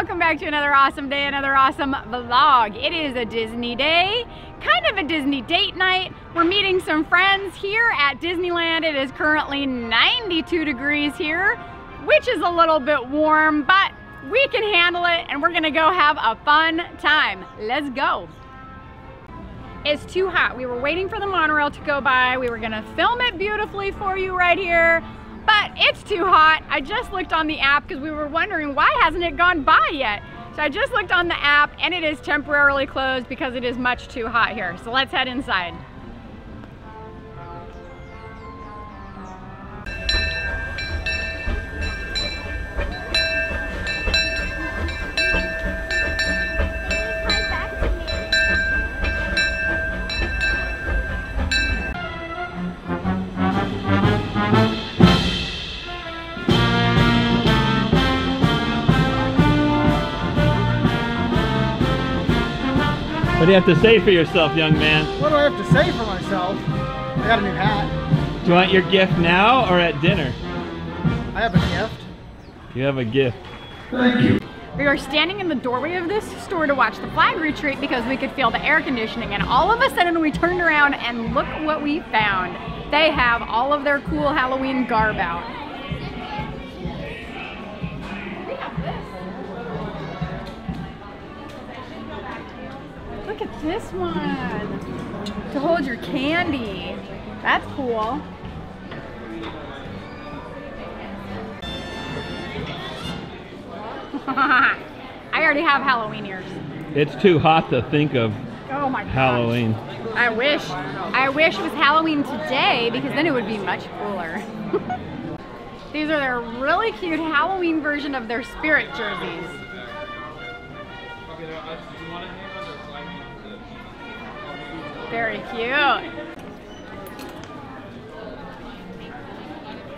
welcome back to another awesome day, another awesome vlog. It is a Disney day, kind of a Disney date night. We're meeting some friends here at Disneyland. It is currently 92 degrees here, which is a little bit warm, but we can handle it and we're gonna go have a fun time. Let's go. It's too hot. We were waiting for the monorail to go by. We were gonna film it beautifully for you right here, but it's too hot. I just looked on the app because we were wondering why hasn't it gone by yet? So I just looked on the app and it is temporarily closed because it is much too hot here. So let's head inside. What do you have to say for yourself, young man? What do I have to say for myself? I got a new hat. Do you want your gift now or at dinner? I have a gift. You have a gift. Thank you. We were standing in the doorway of this store to watch the flag retreat because we could feel the air conditioning and all of a sudden we turned around and look what we found. They have all of their cool Halloween garb out. Look at this one. To hold your candy. That's cool. I already have Halloween ears. It's too hot to think of Oh my gosh. Halloween. I wish. I wish it was Halloween today because then it would be much cooler. These are their really cute Halloween version of their spirit jerseys. Very cute.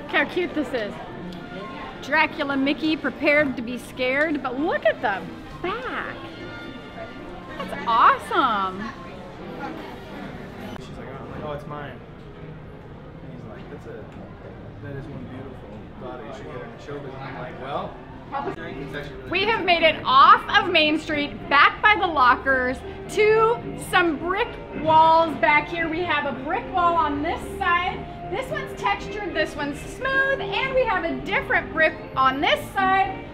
Look how cute this is. Dracula Mickey prepared to be scared, but look at the back. That's awesome. She's like, oh, oh, it's mine. And he's like, that's a, that is one beautiful daughter. You should get in the show business. I'm like, well, We have made it off of Main Street, back by the lockers, to some brick walls back here. We have a brick wall on this side. This one's textured, this one's smooth, and we have a different brick on this side.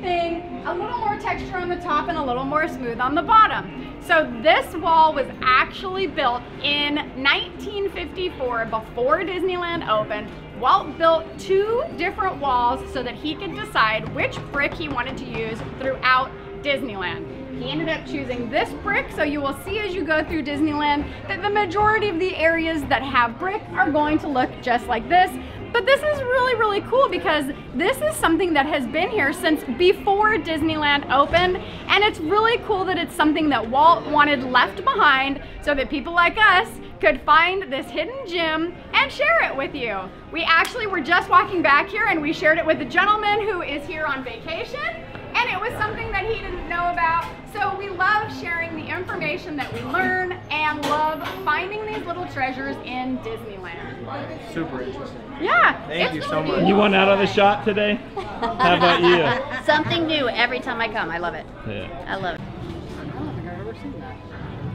Thing, a little more texture on the top and a little more smooth on the bottom. So this wall was actually built in 1954 before Disneyland opened. Walt built two different walls so that he could decide which brick he wanted to use throughout Disneyland. He ended up choosing this brick, so you will see as you go through Disneyland that the majority of the areas that have brick are going to look just like this. But this is really, really cool because this is something that has been here since before Disneyland opened. And it's really cool that it's something that Walt wanted left behind so that people like us could find this hidden gem and share it with you. We actually were just walking back here and we shared it with a gentleman who is here on vacation it was something that he didn't know about. So we love sharing the information that we learn and love finding these little treasures in Disneyland. super interesting. Yeah. Thank it's you so much. You want out of the shot today? How about you? Something new every time I come. I love it. Yeah. I love it. I don't think I've ever seen that.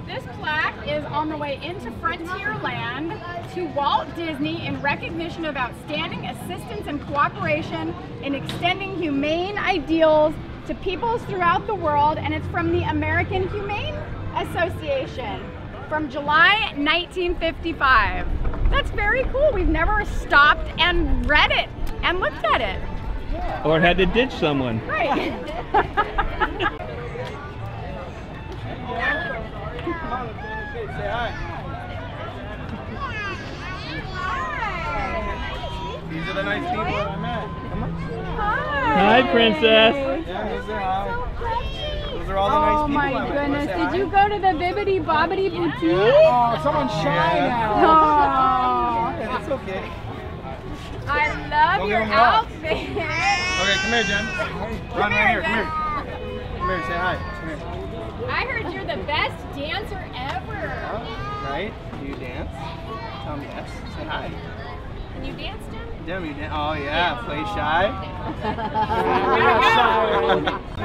This plaque is on the way into Frontierland to Walt Disney in recognition of outstanding assistance and cooperation in extending humane ideals to peoples throughout the world, and it's from the American Humane Association from July 1955. That's very cool. We've never stopped and read it and looked at it. Or had to ditch someone. Right. Come on, let's go on the stage. Say hi. These are the nice people I met. Come on. Hi. Hi, princess. Yeah, those are hi. Those are all the nice Oh people I my goodness, did hi? you go to the Bibbidi Bobbidi Boutique? Oh, someone's shy Oh, now. Yeah, that's okay. I love Go your give 'em a hug. outfit. Okay, come here, Jen. Run right here. Come here. Come here. Say hi. Come here. I heard you're the best dancer ever. Oh, right? Do you dance? Tell me yes. Say hi. Can you dance, Jim? Demi, dan- oh yeah, play shy.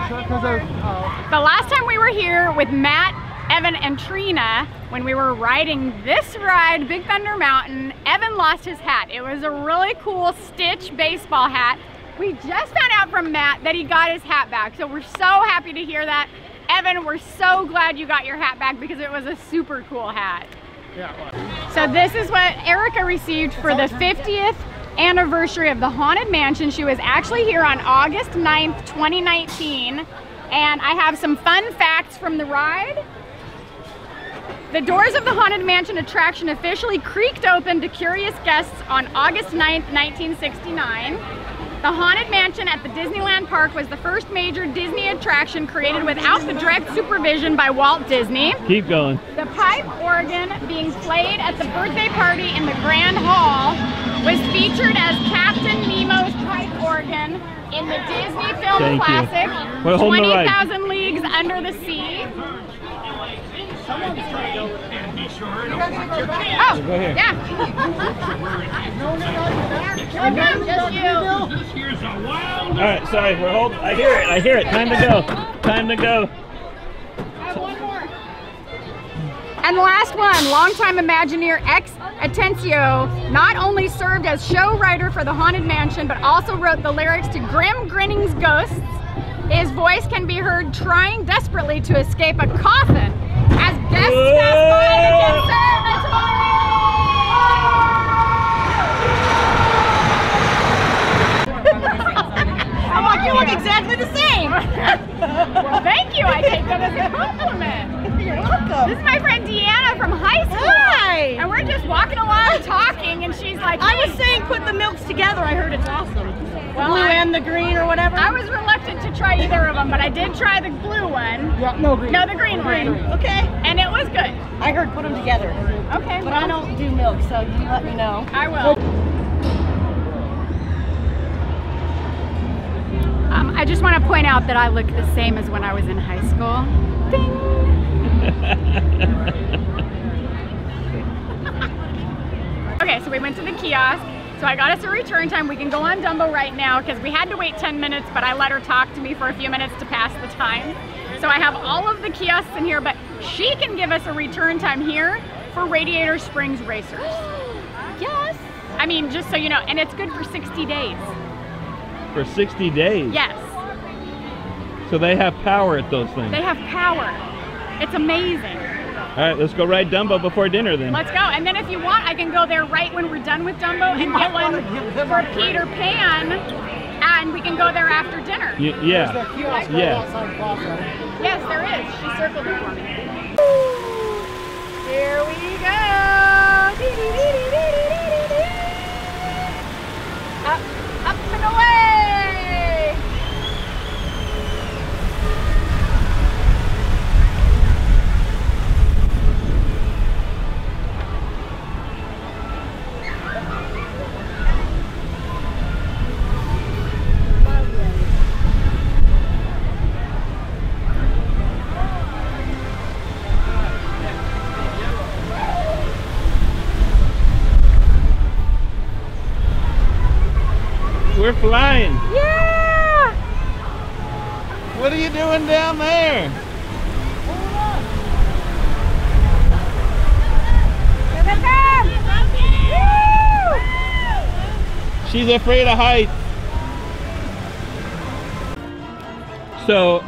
Because of oh, The last time we were here with Matt, Evan, and Trina, when we were riding this ride, Big Thunder Mountain, Evan lost his hat. It was a really cool Stitch baseball hat. We just found out from Matt that he got his hat back, so we're so happy to hear that. Evan, we're so glad you got your hat back because it was a super cool hat. yeah. well, So this is what Erica received for the 50th anniversary of the Haunted Mansion. She was actually here on August 9th, 2019. And I have some fun facts from the ride. The doors of the Haunted Mansion attraction officially creaked open to curious guests on August 9th, 1969. The Haunted Mansion at the Disneyland Park was the first major Disney attraction created without the direct supervision by Walt Disney. Keep going. The pipe organ being played at the birthday party in the Grand Hall was featured as Captain Nemo's pipe organ in the Disney film Thank classic We're holding the ride. 20,000 Leagues Under the Sea. Oh, yeah. Here we come, just you. All right, sorry, we're holding. I hear it. I hear it. Time to go. Time to go. And the last one, longtime Imagineer X Atencio not only served as show writer for the Haunted Mansion, but also wrote the lyrics to Grim Grinning's Ghosts. His voice can be heard trying desperately to escape a coffin as guests pass by the I'm like, you look exactly the same. well, thank you. I take that as a compliment. You're welcome. This is my friend Deanna from high school. Hi. And we're just walking along talking, and she's like, I was saying put the milks together. I heard it's awesome. Well, Blue I- and the green or whatever. I was reluctant to try either of them, but I did try the blue one. Yeah, no green. No, the green one. okay. And it was good. I heard put them together. Okay, But I don't do milk, so you let me know. I will. Um, I just want to point out that I look the same as when I was in high school. Okay, so we went to the kiosk. So I got us a return time. We can go on Dumbo right now because we had to wait 10 minutes, but I let her talk to me for a few minutes to pass the time. So I have all of the kiosks in here, but she can give us a return time here for Radiator Springs Racers. Yes. I mean, just so you know, and it's good for 60 days. For 60 days. Yes, So they have power at those things. they have power. It's amazing. All right, let's go ride Dumbo before dinner then. Let's go. And then if you want, I can go there right when we're done with Dumbo and get one for Peter Pan, and we can go there after dinner. Y- yeah. Yeah. Yes, there is. She circled it for me. Here we go. Flying. Yeah. What are you doing down there? Here they come. Woo! She's afraid of heights. So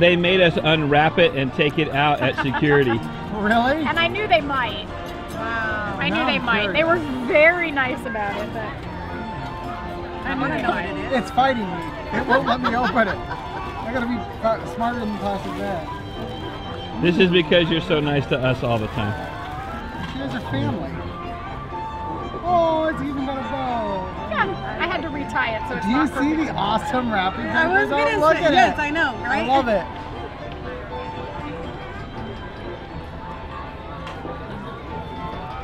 they made us unwrap it and take it out at security. Really? And I knew they might. Wow. I knew Now they I'm might. curious. They were very nice about it, but I knew they might. It's fighting me. It won't let me open it. I gotta be smarter than the plastic bag. This is because you're so nice to us all the time. She has a family. Oh, it's even got a bow. Yeah, I had to retie it so it's Do you not see perfect. the awesome wrapping paper? I was oh, gonna Look say- at yes, it. I know, right? I love it.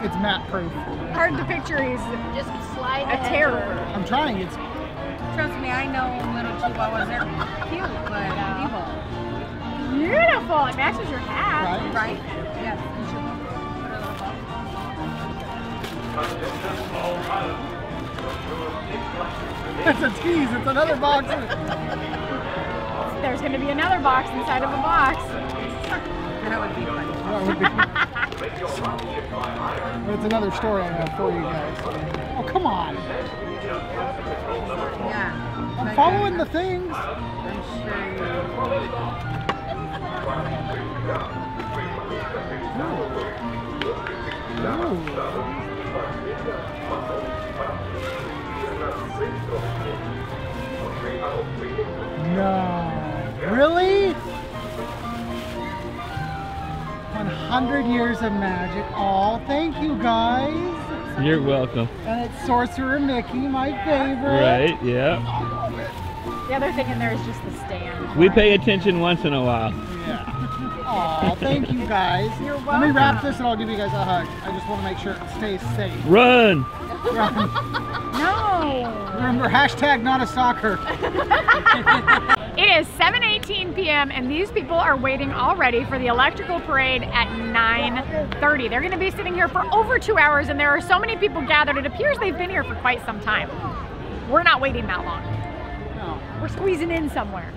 It's Matt proof. Hard to picture. He's Just slide a terror. I'm trying. It's Trust me, I know little chihuahuas. They're cute, but uh, evil. Beautiful. It matches your hat. right. Right? Yes. You should put a little bow. It's a tease. It's another box. There's gonna be another box inside of a box. That would be funny. That would be. It's another story I have for you guys. Oh come on! Yeah. I'm following the things. I'm sure you. No. Really? 100 years of magic. Oh, thank you guys. You're welcome. And it's Sorcerer Mickey, my favorite. Right, yeah. The other thing in there is just the stand. We pay attention once in a while. Yeah. Oh, thank you guys. You're welcome. Let me wrap this and I'll give you guys a hug. I just want to make sure it stays safe. Run! Run. no. Remember, hashtag not a soccer. It is 7:18 p.m. and these people are waiting already for the electrical parade at 9:30. They're going to be sitting here for over 2 hours and there are so many people gathered. It appears they've been here for quite some time. We're not waiting that long. We're squeezing in somewhere.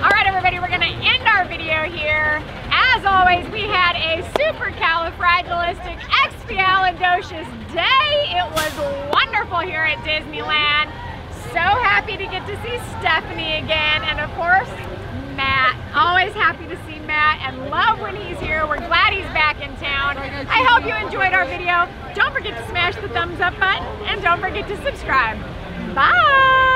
All right, everybody, we're going to end our video here. As always, we had a supercalifragilisticexpialidocious day. It was wonderful here at Disneyland. So happy to get to see Stephanie again, and of course, Matt. Always happy to see Matt and love when he's here. We're glad he's back in town. I hope you enjoyed our video. Don't forget to smash the thumbs up button and don't forget to subscribe. Bye.